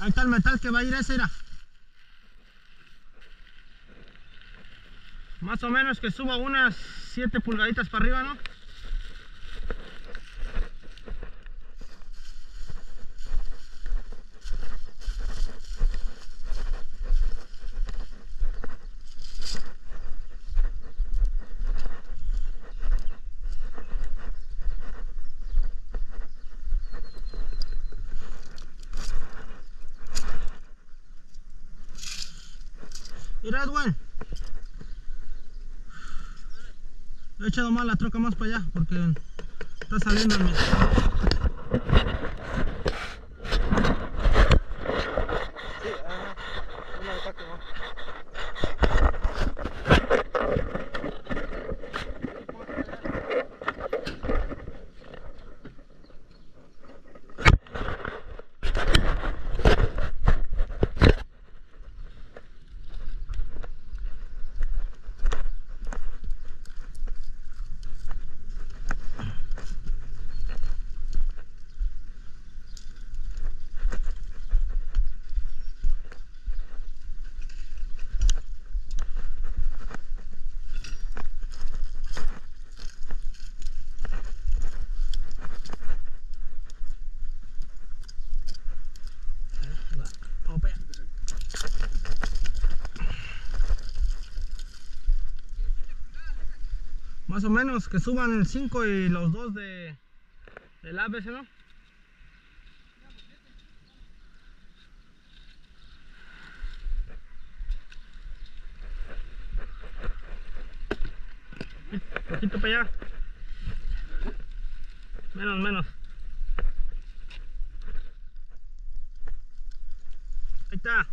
Ahí está el metal que va a ir ese, mira. Más o menos que suba unas 7 pulgaditas para arriba, ¿no? Mira, Edwin. He echado mal la troca más para allá porque está saliendo en mi... Sí, ajá. Una de ¿no? Vamos para allá. Más o menos que suban el 5 y los 2 de del ABC, ¿no? Poquito para allá. Menos, menos. Ahí está.